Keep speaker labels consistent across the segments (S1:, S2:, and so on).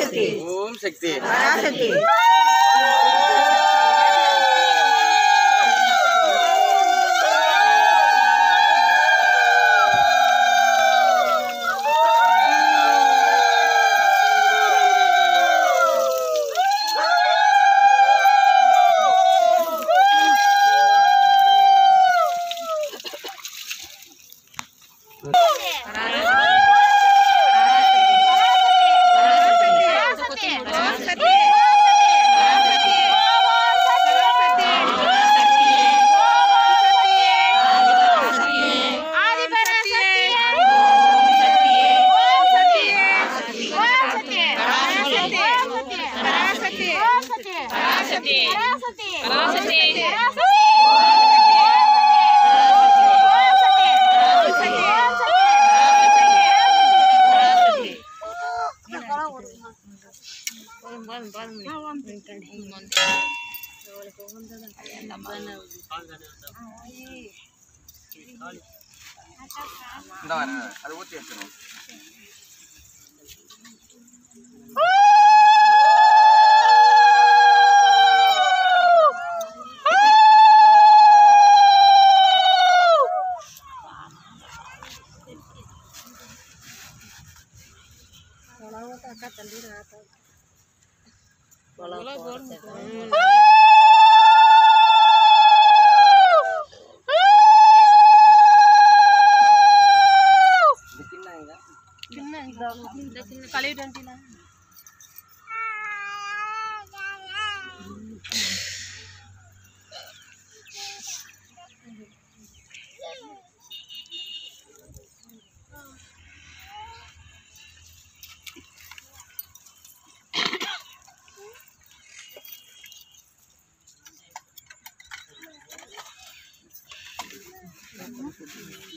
S1: शक्ति ओम शक्ति।
S2: பராசக்தி. பராசக்தி.
S1: அது ஊற்றி எடுத்துரும்
S3: पंखा चल ही रहा था
S4: बोला बोल कल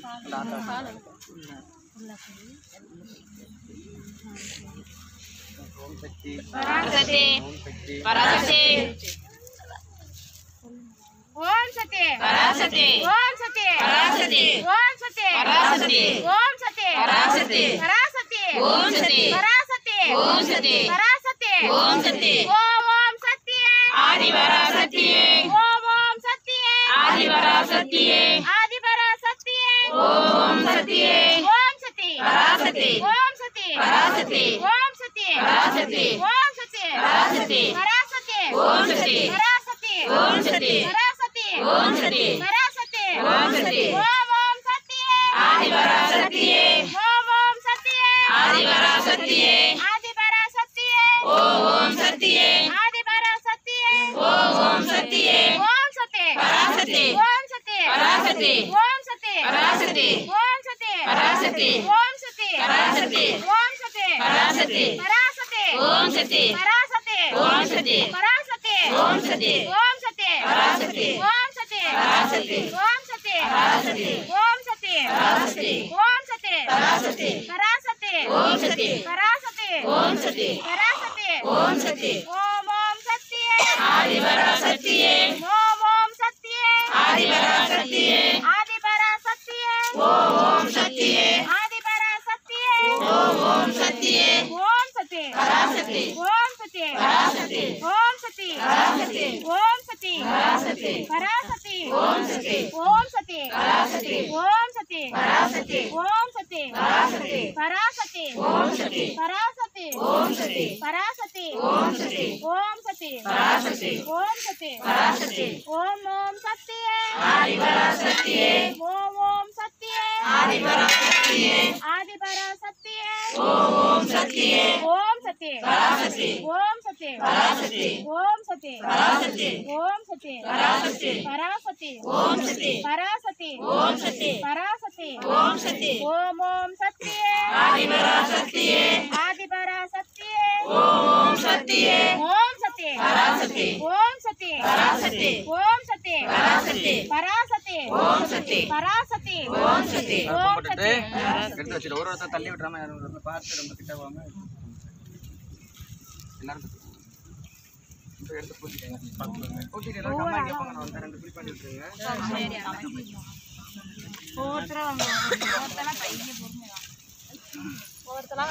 S1: ओम
S2: सते सत्य आदि परासत्य ओम ओम सत्य आदि सते ओम सते परासते ओम सते परासते ओम सते परासते परासते ओम सते परासते ओम सते परासते ओम सते परासते ओम सते ओम ओम सत्य आदि परासत्य ओम ओम सत्य आदि परासत्य आदि परासत्य ओम ओम सत्य आदि परासत्य ओम ओम सत्य ओम सते परासते ओम सते परासते ओम सते परासते ओम सते परासते ओम परासते ओम सते परासते परासते ओम सते परासते ओम सते परासते ओम सते ओम सते परासते ओम सते परासते ओम सते परासते ओम सते परासते ओम सते परासते परासते ओम सते परासते ओम सते परासते ओम सते ओम ओम सत्य आदि परासत्य ओम ओम सत्य आदि परासत्य ओम सती ओम सती परासती ओम सती ओम सती ओम सती सती ओम सती सती ओम परासती परासती ओम सती ओम सती ओम सती ओम सती सती ओम ओम सती आदि परा सती ओम सती ओम சக்தி ஓம் சக்தி பராசக்தி ஓம் சக்தி பராசக்தி ஓம் சக்தி பராசக்தி பராசக்தி பராசக்தி ஓம் ஓம் சக்தியே. ஆதிபராசக்தியே. ஆதிபராசக்தியே. ஓம் சக்தியே. ஓம் சக்தி பராசக்தி. ஓம் சக்தி பராசக்தி. ஓம் சக்தி பராசக்தி. பராசக்தி. ஓம் சக்தி. பராசக்தி. ஓம் சக்தி. ஓம் சக்தி.
S1: எடுத்து வச்சுட்டு ஒரு ஒருத்தர் தள்ளி விட்டுறாம யாரும் பார்த்து ரொம்ப கிட்ட போகாம எல்லாரும் எடுத்து பூச்சிக்கங்க பூச்சிட்டு எல்லாரும் கம்மா இங்க போங்க. நான் வந்து ரெண்டு குழி பண்ணி விட்டுருங்க.
S3: ஒவ்வொருத்தரா ஒவ்வொருத்தரா பையன் பொறுமையா ஒவ்வொருத்தரா